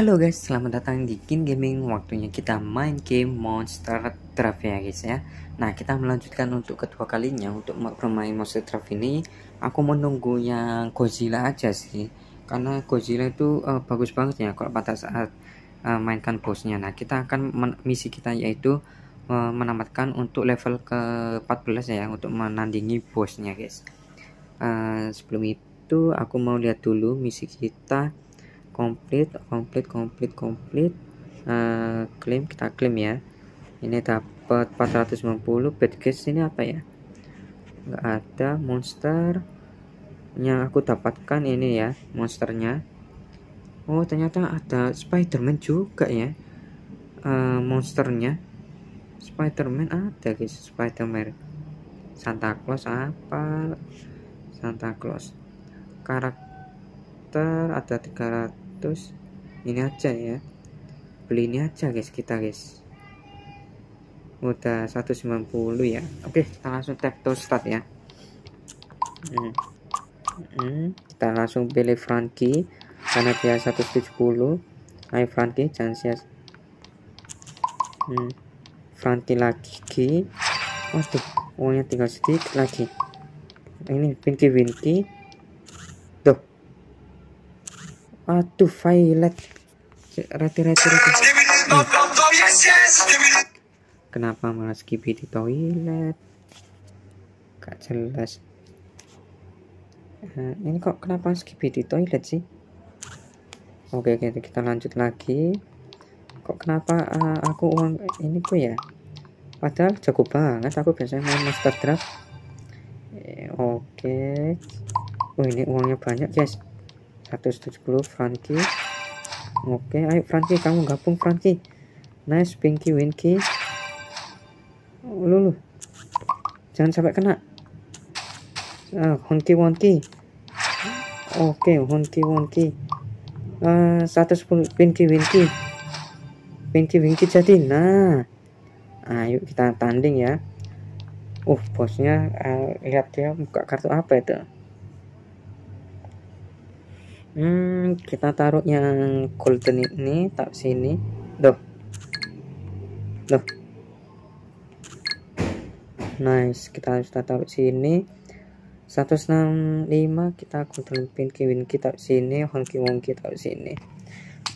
Halo guys, selamat datang di Kin Gaming. Waktunya kita main game Monster Truck ya guys ya. Nah, kita melanjutkan untuk kedua kalinya untuk bermain Monster Truck ini. Aku menunggu yang Godzilla aja sih. Karena Godzilla itu uh, bagus banget ya kalau pada saat uh, mainkan bosnya. Nah, kita akan misi kita yaitu uh, menamatkan untuk level ke-14 ya untuk menandingi bosnya guys. Uh, sebelum itu aku mau lihat dulu misi kita komplit komplit komplit komplit. Uh, klaim kita klaim ya. Ini dapat 490 bad case ini apa ya? Nggak ada monster yang aku dapatkan ini ya monsternya. Oh ternyata ada Spiderman juga ya. Uh, monsternya. Spiderman ada guys. Spiderman. Santa Claus apa? Santa Claus. Karakter ada 300 terus ini aja ya. Beli ini aja guys kita guys. Udah 190 ya. Oke kita langsung tap to start ya. Hmm. Hmm. kita langsung pilih Frankie. Karena dia 170 ayo Frankie. Jangan sia hmm. Frankie lagi waduh uangnya tinggal sedikit lagi. Ini Pinky Winky Aduh, violet. Rati, rati, rati. Hmm. Kenapa malah skipi di toilet? Gak jelas. Uh, ini kok kenapa skipi di toilet sih? Oke, oke, kita lanjut lagi. Kok kenapa uh, aku uang ini kok ya? Padahal jago banget aku biasanya main Master Draft. Eh, oke. Oh, ini uangnya banyak, guys. 170 Frankie. Oke ayo Frankie kamu gabung Frankie. Nice Pinky Winky. Oh, jangan sampai kena. Ah, Honky Wonky. Oke Honky Wonky. Uh, 110 Pinky Winky. Pinky Winky jadi nah. Ayo kita tanding ya. Uh bosnya uh, lihat dia buka kartu apa itu hmm kita taruh yang golden ini tak sini. Doh doh nice kita harus taruh sini. 165 kita golden pin kiwin kita sini honky wonky taruh sini.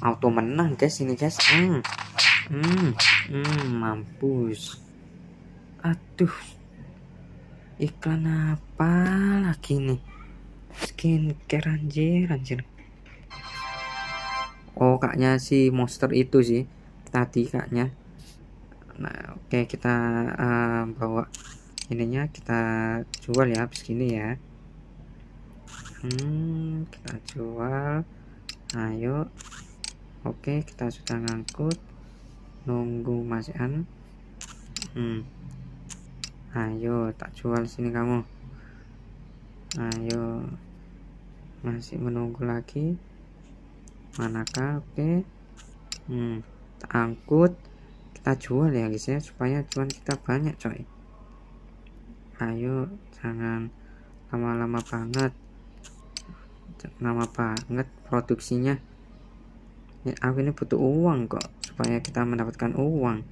Auto menang guys ini guys. Hmm. Hmm hmm mampus. Aduh. Iklan apa lagi nih skincare anjir anjir oh kaknya si monster itu sih tadi kaknya nah oke okay, kita uh, bawa ininya kita jual ya habis gini ya. Hmm kita jual. Ayo oke okay, kita sudah ngangkut. Nunggu masihan hmm. Ayo tak jual sini kamu ayo. Masih menunggu lagi. Manakah? Oke. Okay. hmm angkut. Kita jual ya guys ya supaya cuan kita banyak coy. Ayo jangan lama-lama banget. Lama banget produksinya. Ya, aku ini butuh uang kok supaya kita mendapatkan uang.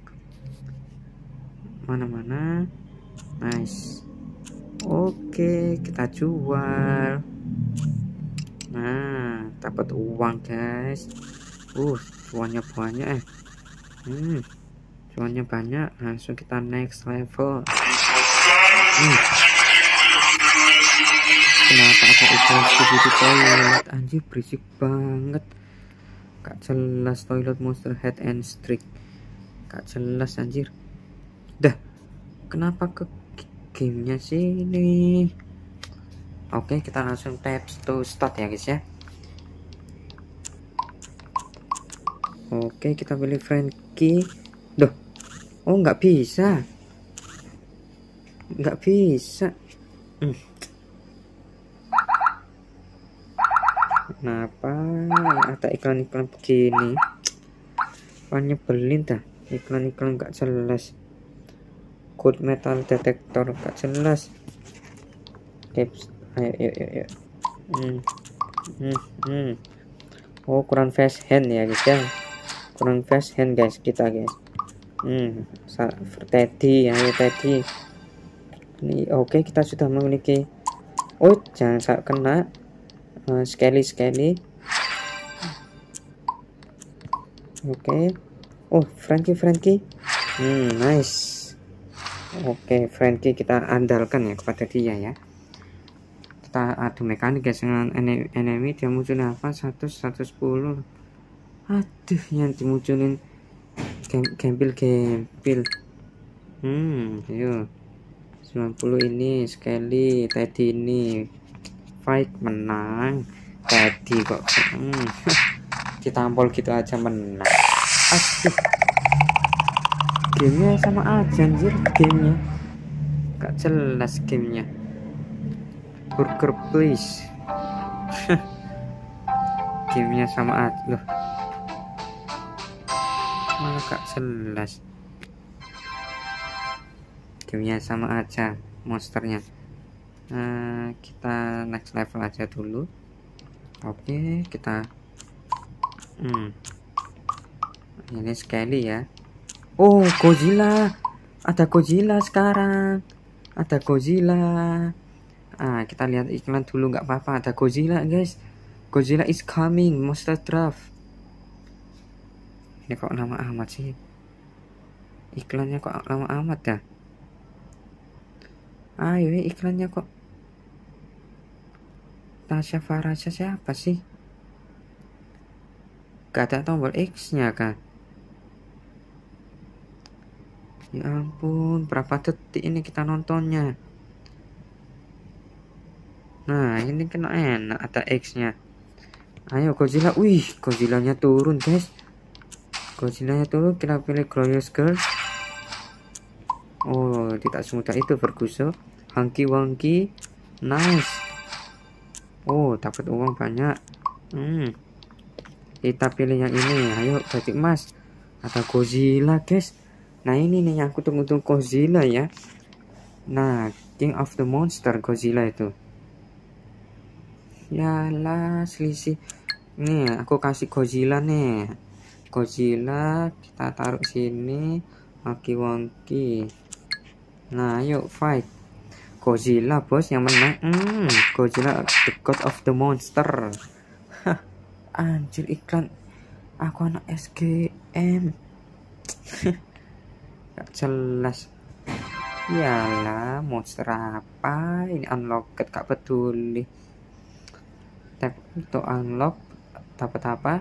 Mana-mana. Nice Oke, kita jual. Nah, dapat uang, guys. Uh, cuannya banyak eh. Hmm, cuannya banyak. Langsung kita next level. Hmm. Kenapa ada iklan di toilet? Anjir, berisik banget. Gak jelas toilet monster head and streak. Gak jelas anjir. Dah, kenapa ke gamenya sini. Oke kita langsung tap to start ya guys ya. Oke kita pilih Frankie doh oh nggak bisa. Nggak bisa. Hmm. kenapa ada iklan-iklan begini? Apanya nyebelin dah? Iklan-iklan nggak jelas code metal detector gak jelas tips ayo ayo ayo, ayo. Hmm. Hmm. Hmm. oh kurang fast hand ya guys ya kurang fast hand guys kita guys hmm Teddy ya Teddy ini oke okay, kita sudah memiliki oh jangan kena uh, sekali sekali oke okay. oh Frankie Frankie hmm nice oke Frankie kita andalkan ya kepada dia ya. Kita adu mekanik guys dengan enemy dia muncul apa? 100 110 aduh yang dimunculin gempil gempil. Hmm ayo. 90 ini sekali tadi ini. Fight menang. Tadi kok hmm. ditampol gitu aja menang. Aduh gamenya sama aja anjir gamenya. Gak jelas gamenya. Burger please. Gamenya sama aja loh. Malah gak jelas. Gamenya sama aja monsternya. Nah, kita next level aja dulu. Oke kita hmm. Ini sekali ya oh Godzilla. Ada Godzilla sekarang. Ada Godzilla. Ah kita lihat iklan dulu nggak apa-apa. Ada Godzilla guys. Godzilla is coming monster draft ini kok nama amat sih? Iklannya kok lama amat ya? Ayo ah, iklannya kok. Tasya Farasya siapa sih? Gak ada tombol X nya kan ya ampun berapa detik ini kita nontonnya Nah, ini kena enak ada X-nya. Ayo Godzilla. Wih, Godzilla-nya turun, guys. Godzilla-nya turun, kita pilih Glorious Girl. Oh, tidak semudah itu Ferguson. Hanky Wonky. Nice. Oh, dapat uang banyak. Hmm. Kita pilih yang ini. Ayo, batik emas. Ada Godzilla, guys. Nah, ini nih yang aku tunggu-tunggu Godzilla ya. Nah, King of the Monster Godzilla itu. Ya lah selisih. Nih aku kasih Godzilla nih. Godzilla kita taruh sini. Waki Wonky nah yuk fight. Godzilla bos yang menang. Hmm, Godzilla the god of the monster. Hah, anjir iklan. Aku anak SGM gak jelas. Yalah, monster apa? Ini unlocked? Gak peduli. Tap untuk unlock dapat apa?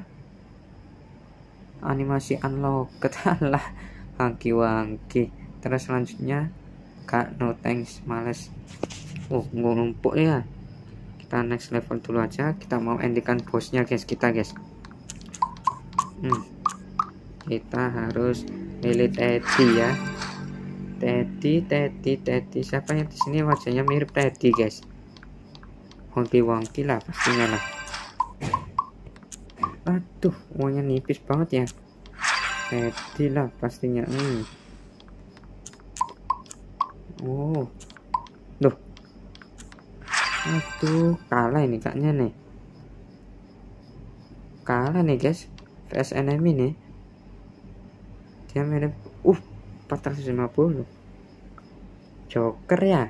Animasi unlock ketalah wangki wangki terus selanjutnya kak no thanks males. Oh ngumpuk ya. Kita next level dulu aja. Kita mau endikan bosnya guys kita guys. Hmm. kita harus milih Teddy ya. Teddy Teddy Teddy. Siapa yang di sini? Wajahnya mirip Teddy guys. Wongki-wongki lah pastinya lah. Aduh uangnya nipis banget ya. Jadi lah pastinya. Hmm. oh. Duh. Aduh kalah ini kaknya nih. Kalah nih guys. Vs enemy nih dia mirip uh 450 joker ya?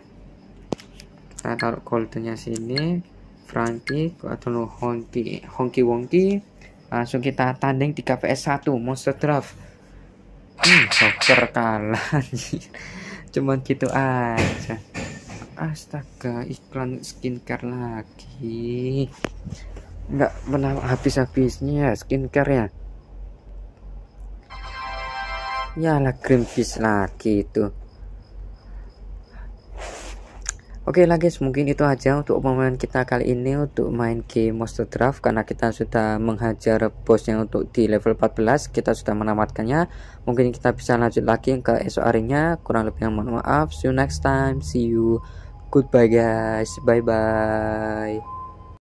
Saya taruh goldennya sini. Frankie atau Honky Honky Wonky. Langsung kita tanding 3 vs 1 monster draft hmm dokter kalah. Cuman gitu aja. Astaga iklan skincare lagi. Nggak pernah habis-habisnya skincare ya ya lah green fish lagi itu Oke okay lah guys, mungkin itu aja untuk pemain kita kali ini untuk main game Monster Draft karena kita sudah menghajar bosnya untuk di level 14, kita sudah menamatkannya. Mungkin kita bisa lanjut lagi ke esok harinya. Kurang lebih mohon maaf. See you next time. See you. Goodbye guys. Bye bye.